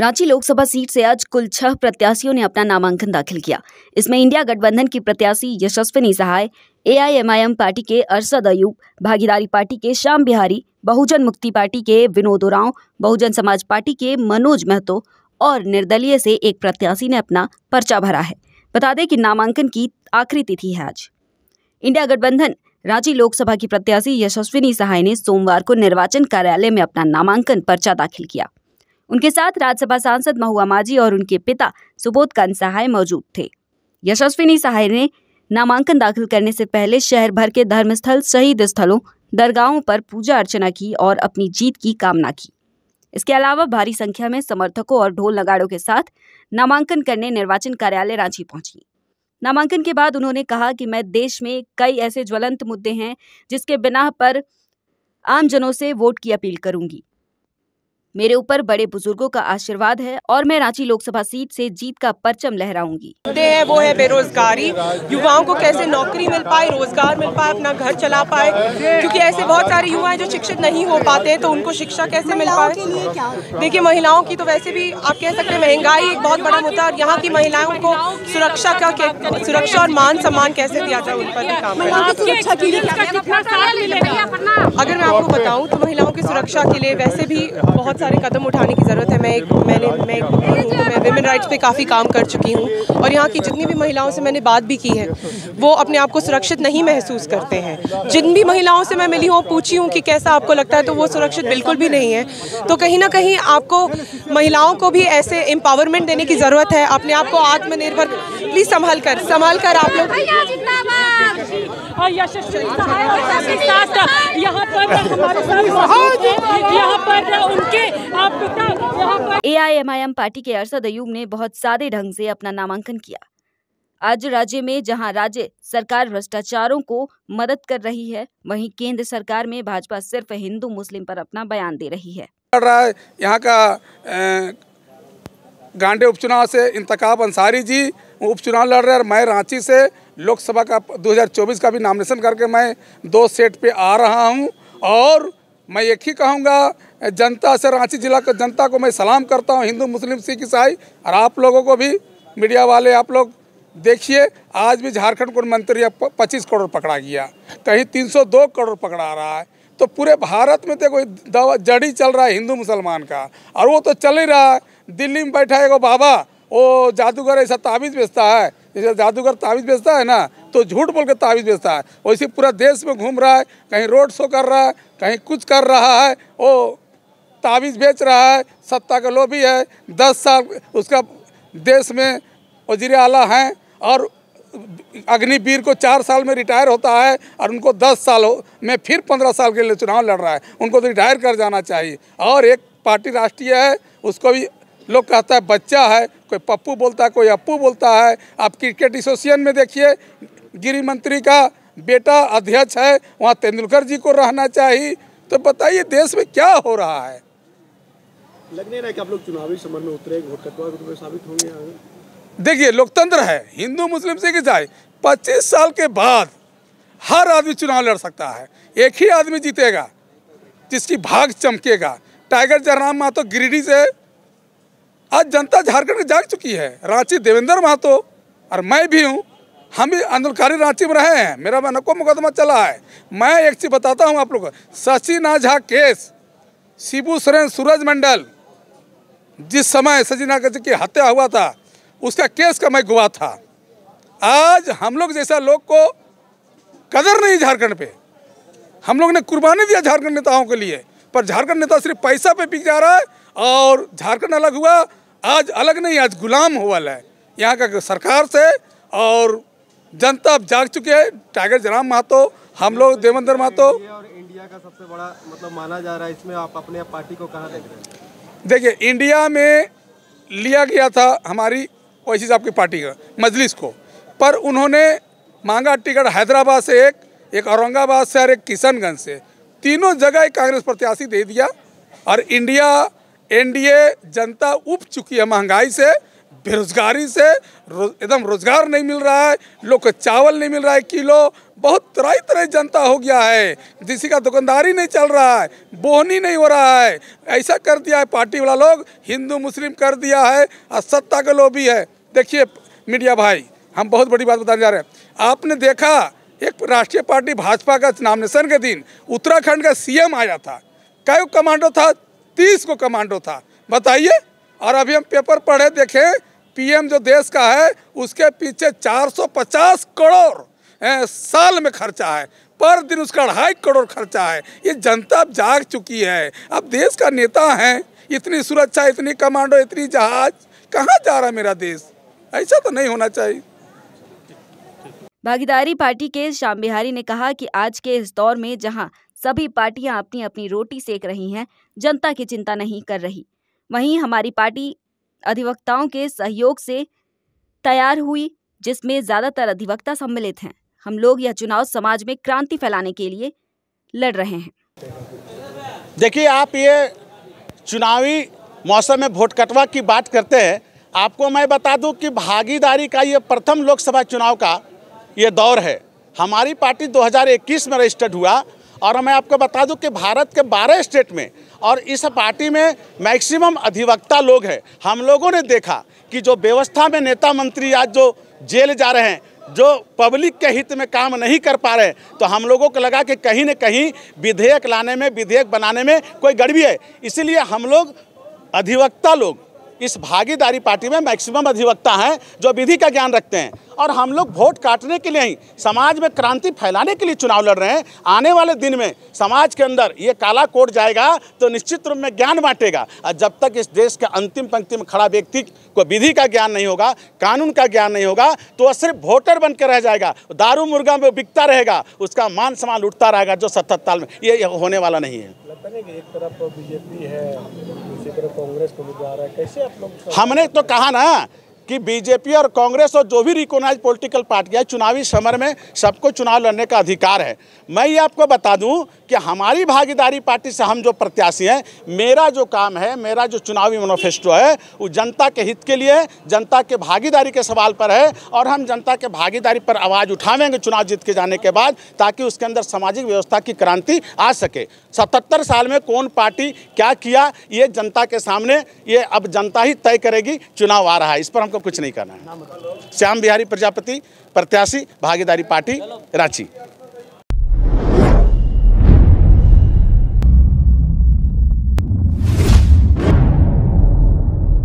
Ranchi Lok Sabha seat से आज कुल छह प्रत्याशियों ने अपना नामांकन दाखिल किया। इसमें इंडिया गठबंधन की प्रत्याशी यशस्विनी सहाय एआईएमआईएम पार्टी के अरसद अयूब भागीदारी पार्टी के श्याम बिहारी, बहुजन मुक्ति पार्टी के विनोद उरांव बहुजन समाज पार्टी के मनोज महतो और निर्दलीय से एक प्रत्याशी ने अपना पर्चा भरा है। बता दें कि नामांकन की आखिरी तिथि है आज। इंडिया गठबंधन, रांची लोकसभा की प्रत्याशी यशस्विनी सहाय ने सोमवार को निर्वाचन कार्यालय में अपना नामांकन पर्चा दाखिल किया। उनके साथ राज्यसभा सांसद महुआ माझी और उनके पिता सुबोध कांत सहाय मौजूद थे। यशस्विनी सहाय ने नामांकन दाखिल करने से पहले शहर भर के धर्मस्थल, शहीद स्थलों, दरगाहों पर पूजा अर्चना की और अपनी जीत की कामना की। इसके अलावा भारी संख्या में समर्थकों और ढोल नगाड़ों के साथ नामांकन करने निर्वाचन कार्यालय रांची पहुँची। नामांकन के बाद उन्होंने कहा कि मैं देश में कई ऐसे ज्वलंत मुद्दे हैं जिसके बिना पर आमजनों से वोट की अपील करूँगी। मेरे ऊपर बड़े बुज़ुर्गों का आशीर्वाद है और मैं रांची लोकसभा सीट से जीत का परचम लहराऊँगी। मुद्दे हैं वो है बेरोजगारी। युवाओं को कैसे नौकरी मिल पाए रोज़गार मिल पाए अपना घर चला पाए? क्योंकि ऐसे बहुत सारे युवा हैं जो शिक्षित नहीं हो पाते तो उनको शिक्षा कैसे मिल पाए? देखिए महिलाओं की तो वैसे भी आप कह सकते हैं महँगाई एक बहुत बड़ा मुद्दा और यहाँ की महिलाओं को सुरक्षा का सुरक्षा और मान सम्मान कैसे दिया जाए उन पर भी काम अगर मैं आपको बताऊँ तो महिलाओं की सुरक्षा के लिए वैसे भी बहुत सारे कदम उठाने की ज़रूरत है। मैं एक मैंने मैं एक वुमन तो मैं विमेन राइट्स पे काफ़ी काम कर चुकी हूँ और यहाँ की जितनी भी महिलाओं से मैंने बात भी की है, वो अपने आप को सुरक्षित नहीं महसूस करते हैं। जिन भी महिलाओं से मैं मिली हूँ, पूछी हूँ कि कैसा आपको लगता है तो वो सुरक्षित बिल्कुल भी नहीं है। तो कहीं ना कहीं आपको महिलाओं को भी ऐसे एम्पावरमेंट देने की ज़रूरत है। अपने आप को आत्मनिर्भर प्लीज़ संभाल कर संभाल कर आप लोग। और यशस्वी सहाय के साथ यहाँ पर हमारे साथ यहाँ पर उनके आप पिता यहाँ पर एआईएमआईएम पार्टी के अरशद अयूब ने बहुत सादे ढंग से अपना नामांकन किया। आज राज्य में जहाँ राज्य सरकार भ्रष्टाचारों को मदद कर रही है वहीं केंद्र सरकार में भाजपा सिर्फ़ हिंदू मुस्लिम पर अपना बयान दे रही है। लड़ रहा है यहाँ का गांडे उपचुनाव से इंतकाब अंसारी जी उपचुनाव लड़ रहे हैं और मैं रांची से लोकसभा का 2024 का भी नामिनेशन करके मैं दो सेट पे आ रहा हूँ। और मैं एक ही कहूँगा, जनता से रांची जिला के जनता को मैं सलाम करता हूँ, हिंदू, मुस्लिम, सिख, ईसाई और आप लोगों को भी, मीडिया वाले आप लोग देखिए, आज भी झारखंड को मंत्री पच्चीस करोड़ पकड़ा गया। कहीं 302 करोड़ पकड़ा रहा है। तो पूरे भारत में तो कोई दवा जड़ी चल रहा है हिंदू मुसलमान का। और वो तो चल ही रहा है। दिल्ली में बैठा एगो बाबा, वो जादूगर ऐसा ताबीज़ बेचता है। जैसे जादूगर ताबीज़ बेचता है ना तो झूठ बोल के ताबीज़ बेचता है। वैसे पूरा देश में घूम रहा है, कहीं रोड शो कर रहा है, कहीं कुछ कर रहा है, वो ताबीज़ बेच रहा है, सत्ता का लोभी है। दस साल उसका देश में वज़ीर आला हैं और अग्निवीर को चार साल में रिटायर होता है और उनको दस साल हो, में फिर पंद्रह साल के लिए चुनाव लड़ रहा है। उनको तो रिटायर कर जाना चाहिए। और एक पार्टी राष्ट्रीय है, उसको भी लोग कहता है, बच्चा है। कोई पप्पू बोलता है, कोई अप्पू बोलता है। आप क्रिकेट एसोसिएशन में देखिए गृह मंत्री का बेटा अध्यक्ष है, वहाँ तेंदुलकर जी को रहना चाहिए। तो बताइए, देश में क्या हो रहा है? लग नहीं रहा कि आप लोग चुनावी समर में उतरे साबित होंगे देखिए, लोकतंत्र है। हिंदू, मुस्लिम, सिख, ईसाई, पच्चीस साल के बाद हर आदमी चुनाव लड़ सकता है। एक ही आदमी जीतेगा, जिसकी भाग चमकेगा। टाइगर जयराम महतो गिरिडीह से, आज जनता झारखंड में जाग चुकी है। रांची देवेंद्र महतो और मैं भी हूँ। हम भी आंदोलनकारी रांची में रहे हैं। मेरा अनको मुकदमा चला है। मैं एक चीज़ बताता हूँ आप लोग को। शशि नाझा केस, शिबू सोरेन, सूरज मंडल, जिस समय सचिना जी की हत्या हुआ था उसका केस का मैं गवाह था। आज हम लोग जैसा लोग को कदर नहीं झारखंड पे। हम लोग ने कुर्बानी दिया झारखंड नेताओं के लिए पर झारखंड नेता सिर्फ़ पैसा पे बिक जा रहा है और झारखंड अलग हुआ आज अलग नहीं आज गुलाम हुआ है। यहाँ का सरकार से और जनता अब जाग चुके हैं टाइगर जराम महतो हम लोग देवेंद्र महतो और इंडिया का सबसे बड़ा मतलब माना जा रहा है इसमें आप अपने पार्टी को कहाँ देख रहे हैं? देखिए इंडिया में लिया गया था हमारी वैसी साहब की पार्टी का मजलिस को। पर उन्होंने मांगा टिकट हैदराबाद से एक एक औरंगाबाद से और एक किशनगंज से। तीनों जगह एक कांग्रेस प्रत्याशी दे दिया और इंडिया एनडीए जनता उब चुकी है महँगाई से बेरोजगारी से रो, एकदम रोज़गार नहीं मिल रहा है लोग को चावल नहीं मिल रहा है किलो बहुत तरह तरह जनता हो गया है। किसी का दुकानदारी नहीं चल रहा है बोहनी नहीं हो रहा है ऐसा कर दिया है पार्टी वाला लोग हिंदू मुस्लिम कर दिया है और सत्ता का लोभी है। देखिए, मीडिया भाई, हम बहुत बड़ी बात बताने जा रहे हैं। आपने देखा, एक राष्ट्रीय पार्टी भाजपा का नॉमिनेशन के दिन उत्तराखंड का सीएम आया था। कई कमांडो था? तीस को कमांडो था। बताइए, और अभी हम पेपर पढ़े, देखें पीएम जो देश का है, उसके पीछे 450 करोड़ साल में खर्चा है। पर दिन उसका अढ़ाई करोड़ खर्चा है। ये जनता अब जाग चुकी है। अब देश का नेता है, इतनी सुरक्षा, इतनी कमांडो इतनी जहाज़, कहाँ जा रहा है मेरा देश? ऐसा तो नहीं होना चाहिए। भागीदारी पार्टी के श्याम बिहारी ने कहा कि आज के इस दौर में जहाँ सभी पार्टियाँ अपनी अपनी रोटी सेक रही हैं जनता की चिंता नहीं कर रही। वहीं हमारी पार्टी अधिवक्ताओं के सहयोग से तैयार हुई जिसमें ज़्यादातर अधिवक्ता सम्मिलित हैं। हम लोग यह चुनाव समाज में क्रांति फैलाने के लिए लड़ रहे हैं। देखिए आप ये चुनावी मौसम में वोट कटवा की बात करते हैं आपको मैं बता दूँ कि भागीदारी का ये प्रथम लोकसभा चुनाव का ये दौर है। हमारी पार्टी 2021 में रजिस्टर्ड हुआ और मैं आपको बता दूँ कि भारत के 12 स्टेट में और इस पार्टी में मैक्सिमम अधिवक्ता लोग हैं। हम लोगों ने देखा कि जो व्यवस्था में नेता मंत्री आज जो जेल जा रहे हैं, जो पब्लिक के हित में काम नहीं कर पा रहे तो हम लोगों को लगा कि कहीं न कहीं विधेयक लाने में, विधेयक बनाने में कोई गड़बड़ी है। इसीलिए हम लोग अधिवक्ता लोग इस भागीदारी पार्टी में मैक्सिमम अधिवक्ता हैं जो विधि का ज्ञान रखते हैं। और हम लोग वोट काटने के लिए ही, समाज में क्रांति फैलाने के लिए चुनाव लड़ रहे हैं। आने वाले दिन में समाज के अंदर ये काला कोट जाएगा तो निश्चित रूप में ज्ञान बांटेगा। और जब तक इस देश के अंतिम पंक्ति में खड़ा व्यक्ति को विधि का ज्ञान नहीं होगा कानून का ज्ञान नहीं होगा तो वह सिर्फ़ वोटर बन के रह जाएगा दारू मुर्गा में बिकता रहेगा उसका मान सम्मान उठता रहेगा जो सत्तर साल में। ये होने वाला नहीं है। लगता नहीं कि एक तरफ़ बीजेपी है दूसरी तरफ़ कांग्रेस को उम्मीदवार है कैसे आप लोग हमने तो कहा ना कि बीजेपी और कांग्रेस और जो भी रिकोनाइज पॉलिटिकल पार्टियाँ चुनावी समर में सबको चुनाव लड़ने का अधिकार है। मैं ये आपको बता दूँ कि हमारी भागीदारी पार्टी से हम जो प्रत्याशी हैं, मेरा जो काम है, मेरा जो चुनावी मैनिफेस्टो है, वो जनता के हित के लिए जनता के भागीदारी के सवाल पर है, और हम जनता के भागीदारी पर आवाज़ उठावेंगे चुनाव जीत के जाने के बाद, ताकि उसके अंदर सामाजिक व्यवस्था की क्रांति आ सके। सतहत्तर साल में कौन पार्टी क्या किया, ये जनता के सामने, ये अब जनता ही तय करेगी, चुनाव आ रहा है। इस पर हमको कुछ नहीं करना है। श्याम बिहारी प्रजापति प्रत्याशी भागीदारी पार्टी रांची।